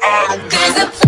Cause the